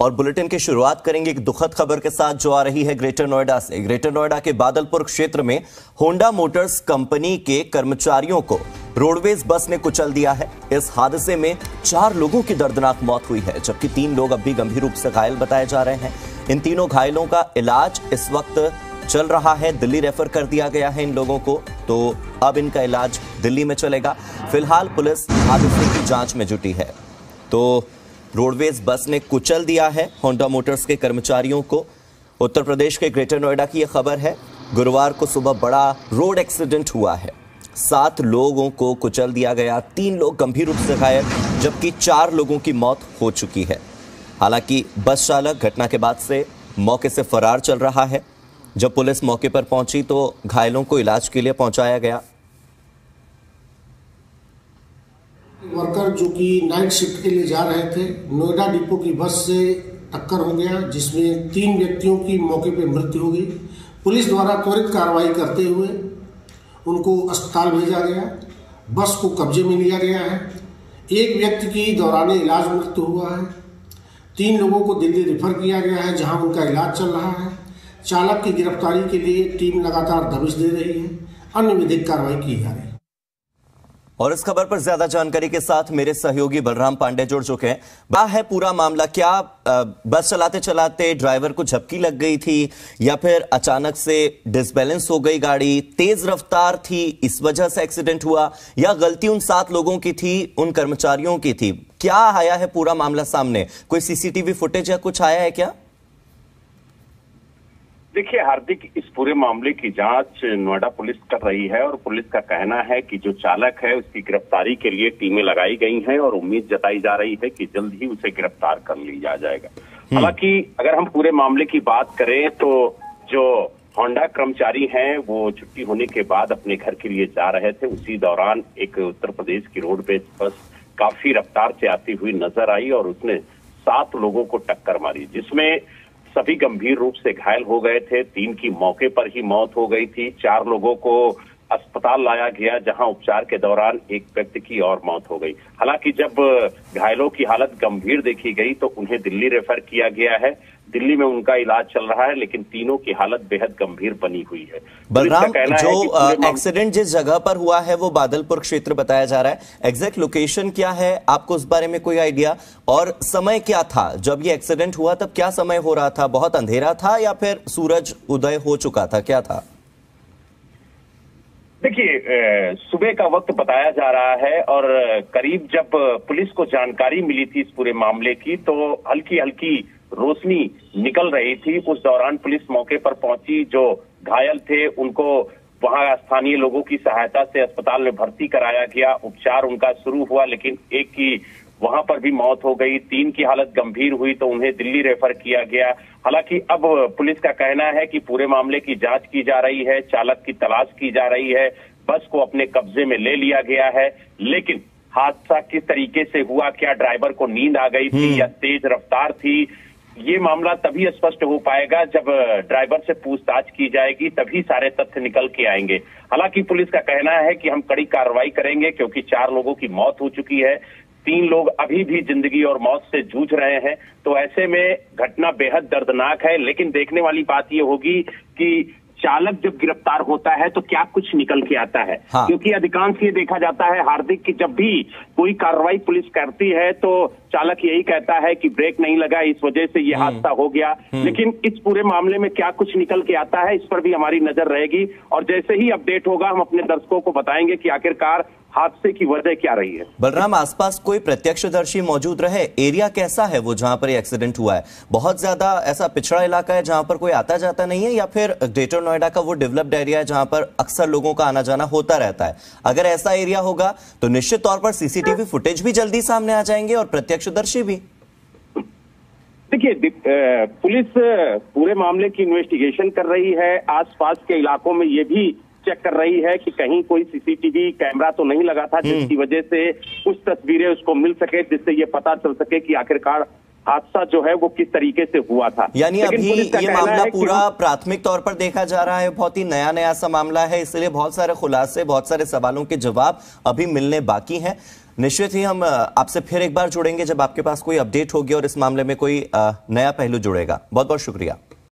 और बुलेटिन की शुरुआत करेंगे एक दुखद खबर के साथ जो आ रही है ग्रेटर नोएडा से। ग्रेटर नोएडा के बादलपुर क्षेत्र में होंडा मोटर्स कंपनी के कर्मचारियों को रोडवेज़ बस ने कुचल दिया है। इस हादसे में चार लोगों की दर्दनाक मौत हुई है, जबकि तीन लोग अब भी गंभीर रूप से घायल बताए जा रहे हैं। इन तीनों घायलों का इलाज इस वक्त चल रहा है, दिल्ली रेफर कर दिया गया है इन लोगों को तो अब इनका इलाज दिल्ली में चलेगा। फ़िलहाल पुलिस हादसे की जाँच में जुटी है। तो रोडवेज़ बस ने कुचल दिया है। होंडा मोटर्स के कर्मचारियों को। उत्तर प्रदेश के ग्रेटर नोएडा की यह खबर है, गुरुवार को सुबह बड़ा रोड एक्सीडेंट हुआ है। सात लोगों को कुचल दिया गया, तीन लोग गंभीर रूप से घायल, जबकि चार लोगों की मौत हो चुकी है। हालाँकि बस चालक घटना के बाद से मौके से फरार चल रहा है। जब पुलिस मौके पर पहुँची तो घायलों को इलाज के लिए पहुँचाया गया। जो कि नाइट शिफ्ट के लिए जा रहे थे, नोएडा डिपो की बस से टक्कर हो गया, जिसमें तीन व्यक्तियों की मौके पर मृत्यु हो गई। पुलिस द्वारा त्वरित कार्रवाई करते हुए उनको अस्पताल भेजा गया। बस को कब्जे में लिया गया है। एक व्यक्ति की दौरान इलाज मृत्यु हुआ है। तीन लोगों को दिल्ली रिफर किया गया है, जहाँ उनका इलाज चल रहा है। चालक की गिरफ्तारी के लिए टीम लगातार दबिश दे रही है। अन्य विधिक कार्रवाई की जा रही है। और इस खबर पर ज़्यादा जानकारी के साथ मेरे सहयोगी बलराम पांडे जुड़ चुके हैं। क्या है पूरा मामला। क्या बस चलाते चलाते ड्राइवर को झपकी लग गई थी या फिर अचानक से डिसबैलेंस हो गई गाड़ी? तेज रफ्तार थी, इस वजह से एक्सीडेंट हुआ या गलती उन सात लोगों की थी, उन कर्मचारियों की थी? क्या आया है पूरा मामला सामने? कोई सीसीटीवी फुटेज या कुछ आया है क्या? देखिए हार्दिक इस पूरे मामले की जाँच नोएडा पुलिस कर रही है और पुलिस का कहना है कि जो चालक है उसकी गिरफ्तारी के लिए टीमें लगाई गई हैं और उम्मीद जताई जा रही है कि जल्द ही उसे गिरफ़्तार कर लिया जाएगा हम्म। हालाँकि अगर हम पूरे मामले की बात करें तो जो होंडा कर्मचारी हैं वो छुट्टी होने के बाद अपने घर के लिए जा रहे थे उसी दौरान एक उत्तर प्रदेश की रोड पे बस काफ़ी रफ्तार से आती हुई नज़र आई और उसने सात लोगों को टक्कर मारी जिसमें सभी गंभीर रूप से घायल हो गए थे। तीन की मौके पर ही मौत हो गई थी। चार लोगों को अस्पताल लाया गया जहाँ उपचार के दौरान एक व्यक्ति की और मौत हो गई। हालाँकि जब घायलों की हालत गंभीर देखी गई तो उन्हें दिल्ली रेफर किया गया है। दिल्ली में उनका इलाज चल रहा है लेकिन तीनों की हालत बेहद गंभीर बनी हुई है। बलराम जो एक्सीडेंट जिस जगह पर हुआ है वो बादलपुर क्षेत्र बताया जा रहा है। एग्जैक्ट लोकेशन क्या है? आपको उस बारे में कोई आइडिया? और समय क्या था? जब ये एक्सीडेंट हुआ तब क्या समय हो रहा था? बहुत अंधेरा था या फिर सूरज उदय हो चुका था? क्या था? देखिए सुबह का वक्त बताया जा रहा है और करीब जब पुलिस को जानकारी मिली थी इस पूरे मामले की तो हल्की हल्की रोशनी निकल रही थी। उस दौरान पुलिस मौके पर पहुँची, जो घायल थे, उनको वहाँ स्थानीय लोगों की सहायता से अस्पताल में भर्ती कराया गया। उपचार उनका शुरू हुआ, लेकिन एक की वहाँ पर भी मौत हो गई। तीन की हालत गंभीर हुई तो उन्हें दिल्ली रेफर किया गया। हालाँकि अब पुलिस का कहना है कि पूरे मामले की जाँच की जा रही है चालक की तलाश की जा रही है बस को अपने कब्जे में ले लिया गया है। लेकिन हादसा किस तरीके से हुआ क्या ड्राइवर को नींद आ गई थी हम्म। या तेज रफ्तार थी ये मामला तभी स्पष्ट हो पाएगा जब ड्राइवर से पूछताछ की जाएगी तभी सारे तथ्य निकल के आएँगे। हालाँकि पुलिस का कहना है कि हम कड़ी कार्रवाई करेंगे क्योंकि चार लोगों की मौत हो चुकी है। तीन लोग अभी भी ज़िंदगी और मौत से जूझ रहे हैं तो ऐसे में घटना बेहद दर्दनाक है लेकिन देखने वाली बात यह होगी कि चालक जब गिरफ़्तार होता है तो क्या कुछ निकल के आता है हाँ। क्योंकि अधिकांश ये देखा जाता है हार्दिक की जब भी कोई कार्रवाई पुलिस करती है तो चालक यही कहता है कि ब्रेक नहीं लगा इस वजह से ये हम्म। हादसा हो गया। हम्म। लेकिन इस पूरे मामले में क्या कुछ निकल के आता है इस पर भी हमारी नज़र रहेगी। और जैसे ही अपडेट होगा हम अपने दर्शकों को बताएँगे कि आखिरकार हादसे की वजह क्या रही है। बलराम आसपास कोई प्रत्यक्षदर्शी मौजूद रहे? एरिया कैसा है वो जहाँ पर एक्सीडेंट हुआ है? बहुत ज़्यादा ऐसा पिछड़ा इलाका है जहाँ पर कोई आता जाता नहीं है या फिर ग्रेटर नोएडा का वो डेवलप्ड एरिया है जहाँ पर अक्सर लोगों का आना जाना होता रहता है? अगर ऐसा एरिया होगा तो निश्चित तौर पर सीसीटीवी फुटेज भी जल्दी सामने आ जाएँगे और प्रत्यक्षदर्शी भी देखिए पुलिस पूरे मामले की इन्वेस्टिगेशन कर रही है आसपास के इलाकों में ये भी चेक कर रही है कि कहीं कोई सीसीटीवी कैमरा तो नहीं लगा था जिसकी हम्म। वजह से कुछ तस्वीरें उसको मिल सके जिससे ये पता चल सके कि आखिरकार हादसा जो है वो किस तरीके से हुआ था। यानी अभी ये मामला पूरा प्राथमिक तौर पर देखा जा रहा है बहुत ही नया नया सा मामला है इसलिए बहुत सारे खुलासे बहुत सारे सवालों के जवाब अभी मिलने बाकी है। निश्चित ही हम आपसे फिर एक बार जुड़ेंगे जब आपके पास कोई अपडेट होगी और इस मामले में कोई नया पहलू जुड़ेगा। बहुत बहुत शुक्रिया।